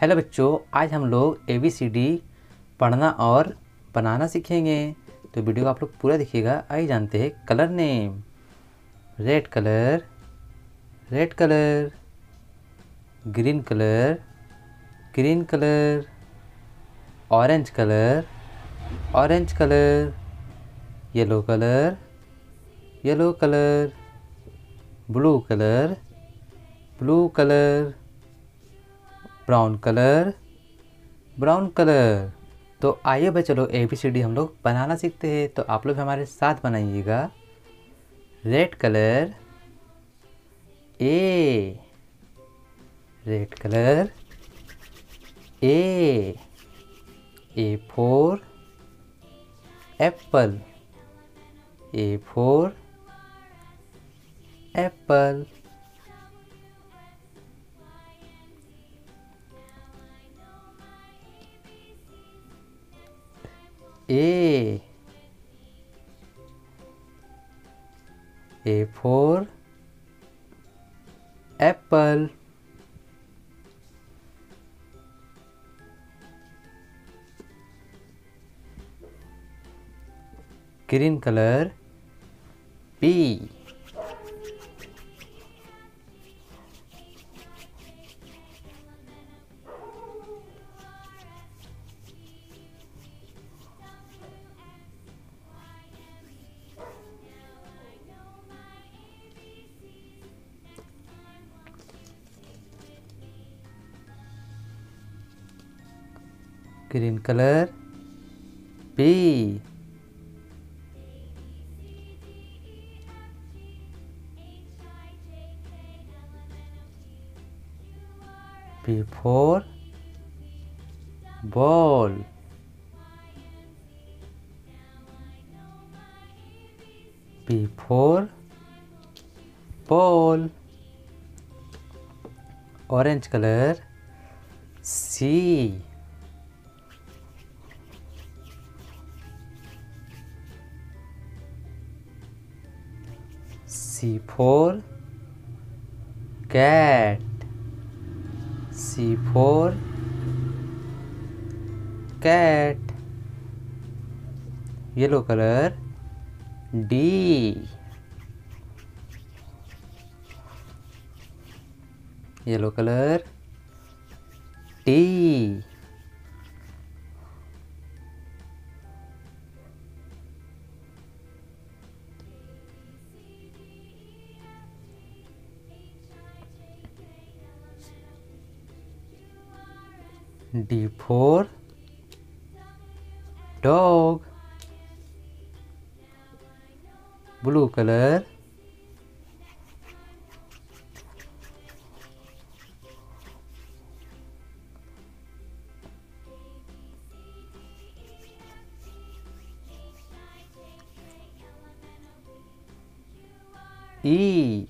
Hello बच्चों, आज हम लोग ए बी सी डी पढ़ना और बनाना सीखेंगे। तो वीडियो को आप लोग पूरा देखिएगा, आइए जानते हैं colour name. Red colour red colour, green colour green colour, orange colour orange colour, yellow colour yellow colour, blue colour blue colour brown colour brown colour. तो आइए भाई चलो ए बी सी डी हम लोग बनाना सीखते हैं। तो आप लोग हमारे साथ बनाइएगा। Red colour A red colour A A for apple A for apple A A for apple green color B green color B B for ball B for ball orange color C C for cat C for cat yellow color D yellow color D D for dog blue color E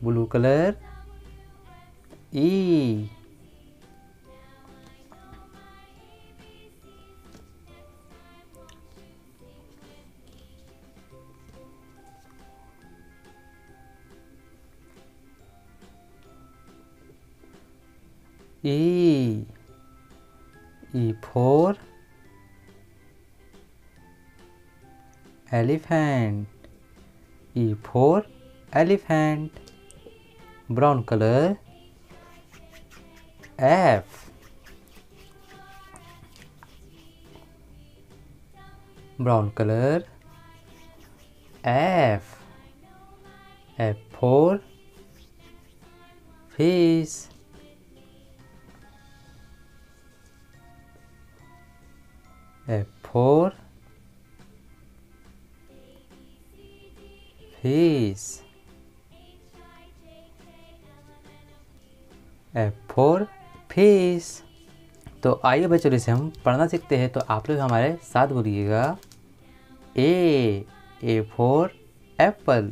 blue color E E E for elephant E for elephant brown color F brown color F F for fish F for fish F for fish तो आइए बच्चों इसे हम पढ़ना सीखते हैं। तो आप लोग हमारे साथ बोलिएगा, A A for, apple.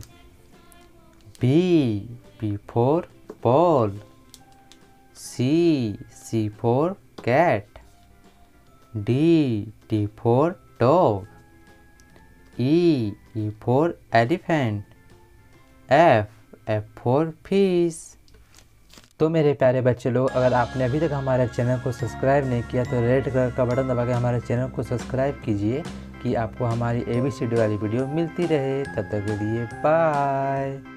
B B for, ball. C C for, cat. D D for dog. E E for elephant. F F for fish. तो मेरे प्यारे बच्चे लोग, अगर आपने अभी तक हमारे चैनल को सब्सक्राइब नहीं किया तो रेड कलर का बटन दबा के हमारे चैनल को सब्सक्राइब कीजिए कि आपको हमारी ए बी सी डी वाली वीडियो मिलती रहे। तब तक के लिए बाय